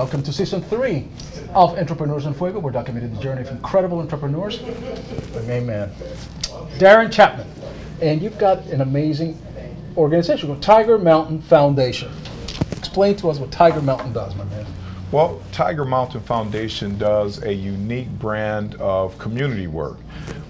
Welcome to season three of Entrepreneurs 'N Fuego. We're documenting the journey of incredible entrepreneurs. Main man, Darren Chapman. And you've got an amazing organization called TigerMountain Foundation. Explain to us what TigerMountain does, my man. Well, TigerMountain Foundation does a unique brand of community work.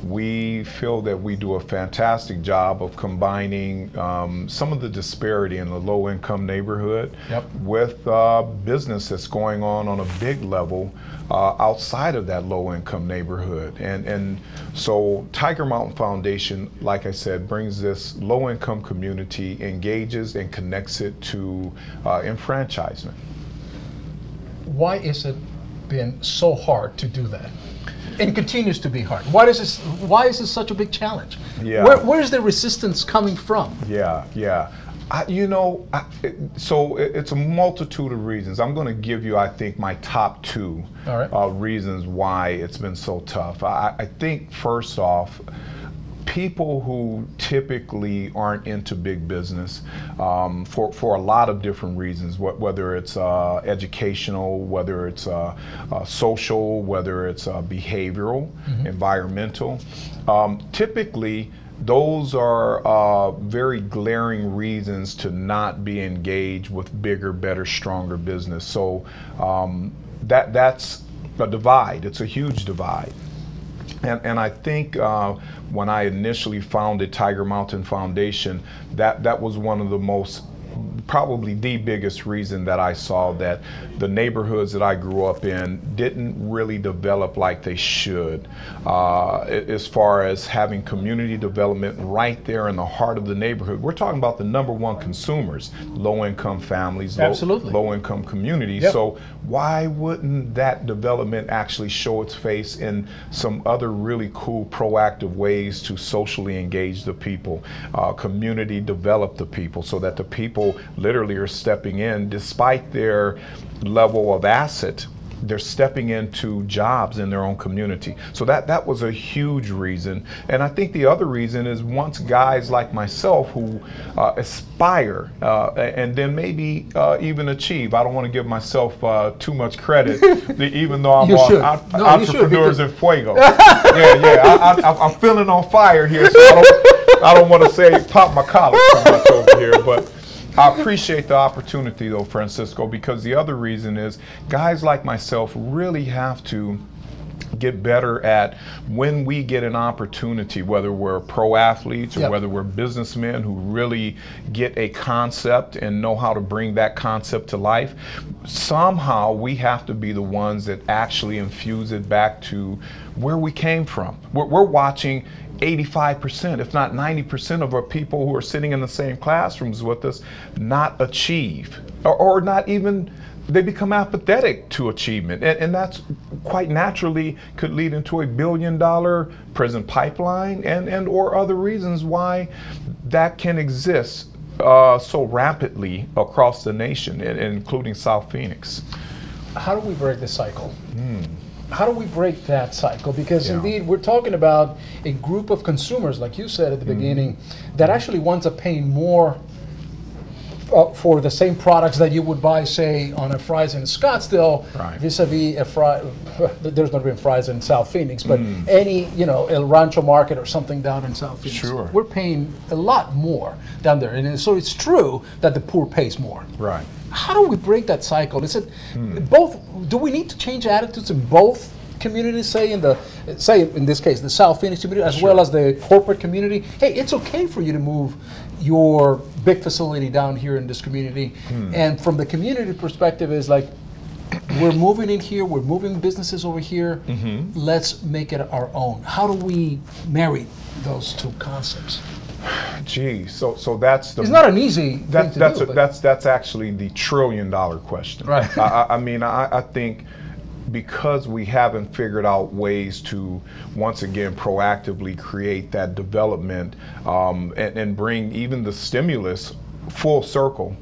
We feel that we do a fantastic job of combining um, some of the disparity in the low income neighborhood Yep. with uh, business that's going on on a big level uh, outside of that low income neighborhood. And, and so TigerMountain Foundation, like I said, brings this low income community, engages and connects it to uh, enfranchisement. Why is it been so hard to do that? And continues to be hard. Why is this? Why is this such a big challenge? Yeah. Where, where is the resistance coming from? Yeah, yeah. I, you know, I, it, so it, it's a multitude of reasons. I'm going to give you, I think, my top two All right. uh, reasons why it's been so tough. I, I think, first off, people who typically aren't into big business um, for, for a lot of different reasons, wh- whether it's uh, educational, whether it's uh, uh, social, whether it's uh, behavioral, environmental, um, typically those are uh, very glaring reasons to not be engaged with bigger, better, stronger business. So um, that that's a divide. It's a huge divide. And, and I think uh, when I initially founded TigerMountain Foundation, that, that was one of the most, probably the biggest reason that I saw that the neighborhoods that I grew up in didn't really develop like they should, uh, as far as having community development right there in the heart of the neighborhood. We're talking about the number one consumers, low income families, low, Absolutely. low income communities. Yep. So why wouldn't that development actually show its face in some other really cool proactive ways to socially engage the people, uh, community develop the people so that the people literally are stepping in despite their level of asset they're stepping into jobs in their own community. So that that was a huge reason. And I think the other reason is once guys like myself who uh, aspire uh, and then maybe uh, even achieve. I don't want to give myself uh, too much credit, the- even though I'm on should. No, entrepreneurs in fuego. yeah, yeah. I, I, I'm feeling on fire here, so I don't, I don't want to say pop my collar too much over here, but. I appreciate the opportunity though, Francisco, because the other reason is guys like myself really have to get better at when we get an opportunity, whether we're pro athletes or Yep. whether we're businessmen who really get a concept and know how to bring that concept to life, somehow we have to be the ones that actually infuse it back to where we came from. We're, we're watching 85%, if not 90% of our people who are sitting in the same classrooms with us not achieve or, or not even they become apathetic to achievement. And, and that's quite naturally could lead into a billion dollar prison pipeline and, and or other reasons why that can exist uh, so rapidly across the nation including south phoenix. How do we break the cycle? How do we break that cycle? Because Hmm. Yeah. indeed, we're talking about a group of consumers, like you said at the Mm-hmm. beginning, that actually winds to pay more uh, for the same products that you would buy, say, on a Fry's in Scottsdale, Right. vis-a-vis a fry. There's not even Fry's in South Phoenix, but Mm. any, you know, El Rancho Market or something down in South Phoenix. Sure. We're paying a lot more down there, and so it's true that the poor pays more. right How do we break that cycle? Is it Hmm. both? Do we need to change attitudes in both communities? Say in the, say in this case, the South Phoenix community as well as the corporate community. Hey, it's okay for you to move your big facility down here in this community, Hmm. and from the community perspective, is like. We're moving in here. We're moving businesses over here. Mm-hmm. Let's make it our own. How do we marry those two concepts? gee so so that's the It's not an easy thing That, to that's do. a, that's that's actually the trillion dollar question. Right. I, I- I mean, I, I think because we haven't figured out ways to once again proactively create that development um, and, and bring even the stimulus full circle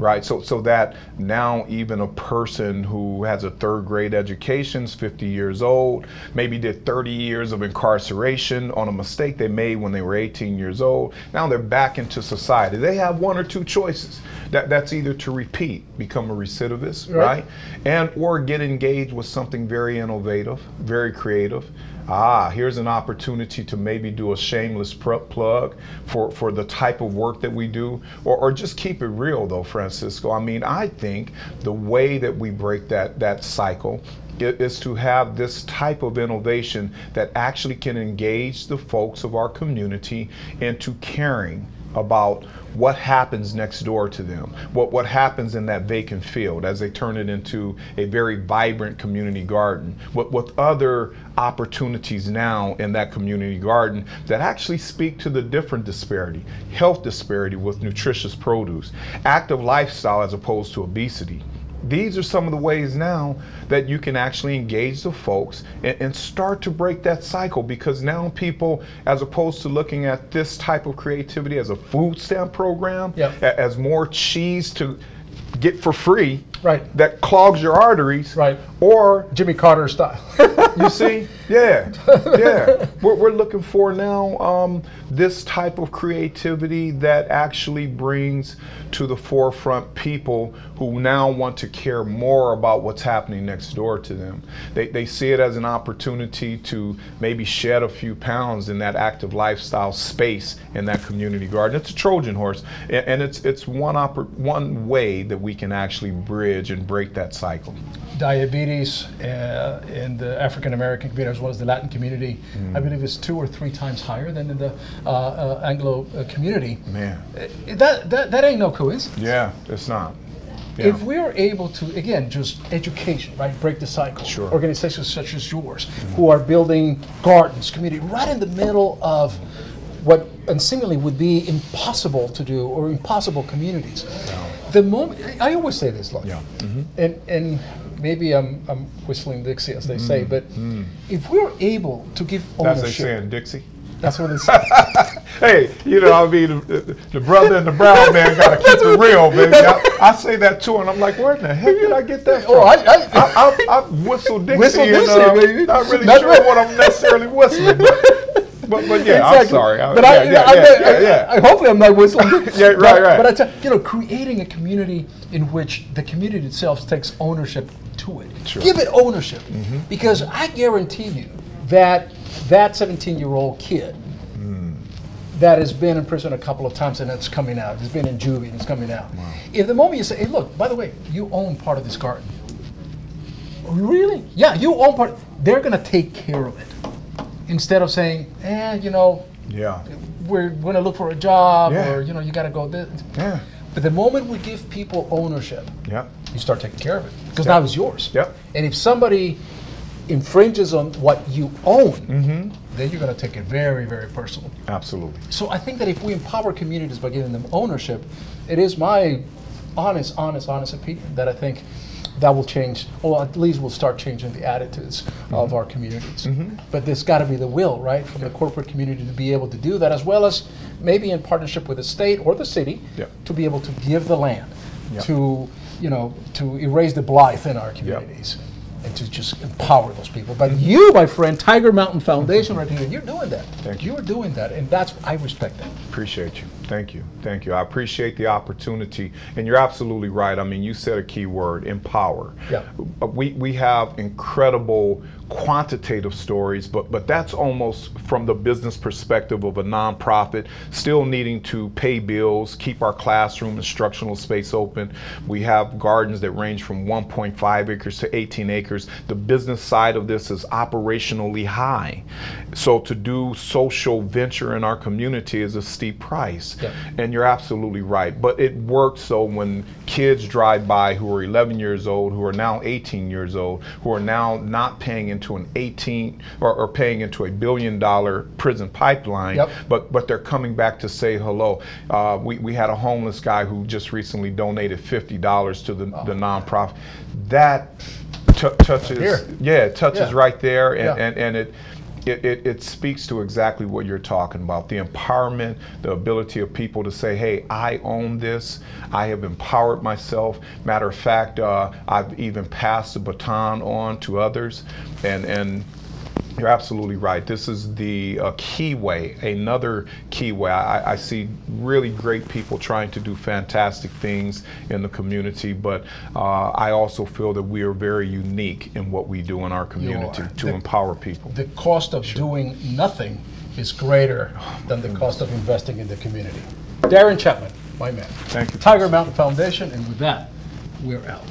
right? So, so that now even a person who has a third grade education is 50 years old, maybe did 30 years of incarceration on a mistake they made when they were 18 years old. Now they're back into society. They have one or two choices. That, that's either to repeat, become a recidivist, right. right? And or get engaged with something very innovative, very creative. Ah, here's an opportunity to maybe do a shameless plug for, for the type of work that we do, or, or just keep it real though, Francisco. I mean, I think the way that we break that, that cycle is to have this type of innovation that actually can engage the folks of our community into caring about what happens next door to them, what, what happens in that vacant field as they turn it into a very vibrant community garden, what, what other opportunities now in that community garden that actually speak to the different disparity, health disparity with nutritious produce, active lifestyle as opposed to obesity these are some of the ways now that you can actually engage the folks and, and, start to break that cycle because now people, as opposed to looking at this type of creativity as a food stamp program, yep. as more cheese to get for free, right? That clogs your arteries, right? Or Jimmy Carter style. you see, yeah, yeah. We're, we're looking for now um, this type of creativity that actually brings to the forefront people who now want to care more about what's happening next door to them. They, they see it as an opportunity to maybe shed a few pounds in that active lifestyle space in that community garden. It's a Trojan horse, and, and it's it's one oper- one way that we can actually bridge and break that cycle. Diabetes uh, in the African American community as well as the Latin community, mm. I believe, is two or three times higher than in the uh, uh, Anglo uh, community. Man, uh, that, that that ain't no coincidence. Yeah, it's not. Yeah. If we are able to, again, just education, right, break the cycle. Sure. Organizations such as yours, mm-hmm. who are building gardens, community, right in the middle of what and seemingly would be impossible to do or impossible communities. The moment I always say this, like, yeah. Mm-hmm. and and maybe I'm, I'm whistling Dixie as they mm-hmm. say, but mm. if we're able to give ownership, that's they saying Dixie. That's what it's. hey, you know, I mean, the, the, brother and the brown man got to keep it real, baby. I, I, say that too, and I'm like, where in the heck did I get that oh, from? Oh, I, I, I, I, I whistle Dixie, whistle and, Dixie, uh, baby. Not really not sure right. what I'm necessarily whistling. But, but, but yeah, exactly. I'm sorry. But I, yeah, yeah, yeah, yeah, I, hopefully I'm not whistling. yeah, right, but, right. But I tell you know, creating a community in which the community itself takes ownership to it. Sure. Give it ownership, mm-hmm. because I guarantee you that that 17 year old kid that has been in prison a couple of times and it's coming out. It's been in juvie and it's coming out. Wow. If the moment you say, hey, look, by the way, you own part of this garden. Really? Yeah, you own part. They're going to take care of it. Instead of saying, eh, you know, yeah, we're going to look for a job yeah. or, you know, you got to go this. Yeah. But the moment we give people ownership, yeah. you start taking care of it because now it's yours. Yep. And if somebody infringes on what you own, mm-hmm. then you're going to take it very, very personal. Absolutely. So I think that if we empower communities by giving them ownership, it is my honest, honest, honest opinion that I think that will change, or at least will start changing the attitudes mm-hmm. of our communities. Mm-hmm. But there's got to be the will, right, from the corporate community to be able to do that, as well as maybe in partnership with the state or the city to be able to give the land to, you know, to erase the blight in our communities and to just empower those people. But you, my friend, TigerMountain Foundation, right here, you're doing that. Thank you. You're doing that, and that's I respect that. Appreciate you. Thank you. Thank you. I appreciate the opportunity, and you're absolutely right. I mean, you said a key word: empower. Yeah. Uh, we we have incredible quantitative stories, but but that's almost from the business perspective of a nonprofit, still needing to pay bills, keep our classroom instructional space open. We have gardens that range from 1.5 acres to 18 acres. The business side of this is operationally high. So to do social venture in our community is a steep price. And you're absolutely right. But it works so when kids drive by who are 11 years old, who are now 18 years old, who are now not paying into an 18 or, or paying into a billion dollar prison pipeline, yep. but but they're coming back to say hello. Uh, we, we had a homeless guy who just recently donated $50 to the, oh. the nonprofit. That touches, Here. yeah, it touches yeah. right there, and, yeah. and, and it it, it, it speaks to exactly what you're talking about the empowerment, the ability of people to say, hey, I own this. I have empowered myself. Matter of fact, uh, I've even passed the baton on to others. And, and you're absolutely right. This is the uh, key way, another key way. I, I see really great people trying to do fantastic things in the community, but uh, I also feel that we are very unique in what we do in our community to The- empower people. The cost of doing nothing is greater than the cost of investing in the community. Darren Chapman, my man. Thank you. TigerMountain Foundation, and with that, we're out.